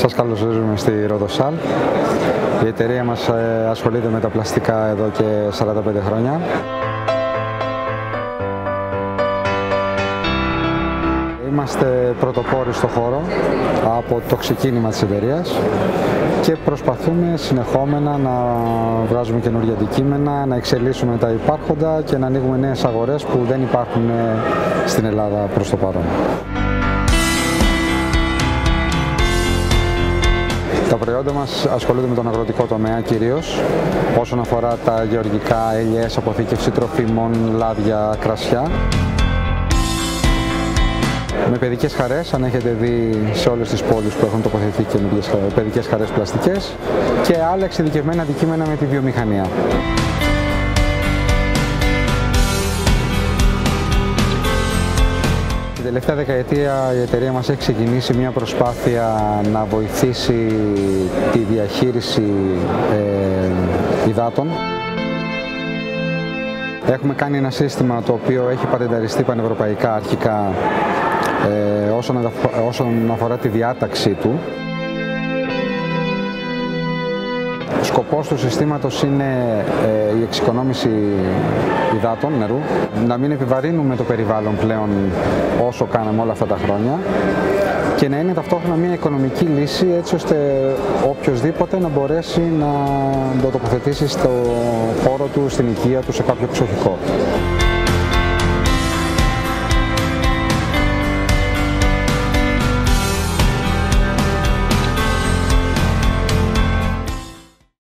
Σας καλωσορίζουμε στη Ροδοσάλ. Η εταιρεία μας ε, ασχολείται με τα πλαστικά εδώ και 45 χρόνια. Είμαστε πρωτοπόροι στο χώρο από το ξεκίνημα της εταιρείας και προσπαθούμε συνεχόμενα να βγάζουμε καινούργια αντικείμενα, να εξελίσσουμε τα υπάρχοντα και να ανοίγουμε νέες αγορές που δεν υπάρχουν ε, στην Ελλάδα προς το παρόν. Τα προϊόντα μας ασχολούνται με τον αγροτικό τομέα κυρίως, όσον αφορά τα γεωργικά, ελιές, αποθήκευση τροφίμων, λάδια, κρασιά. Με παιδικές χαρές, αν έχετε δει σε όλες τις πόλεις που έχουν τοποθετηθεί καινούργιες παιδικές χαρές πλαστικές και άλλα εξειδικευμένα αντικείμενα με τη βιομηχανία. Τελευταία δεκαετία η εταιρεία μας έχει ξεκινήσει μια προσπάθεια να βοηθήσει τη διαχείριση ε, υδάτων. Έχουμε κάνει ένα σύστημα το οποίο έχει πατενταριστεί πανευρωπαϊκά αρχικά ε, όσον, όσον αφορά τη διάταξή του. Σκοπός του συστήματος είναι ε, η εξοικονόμηση υδάτων, νερού, να μην επιβαρύνουμε το περιβάλλον πλέον όσο κάναμε όλα αυτά τα χρόνια και να είναι ταυτόχρονα μια οικονομική λύση έτσι ώστε οποιοδήποτε να μπορέσει να το τοποθετήσει στο χώρο του, στην οικία του, σε κάποιο εξοχικό.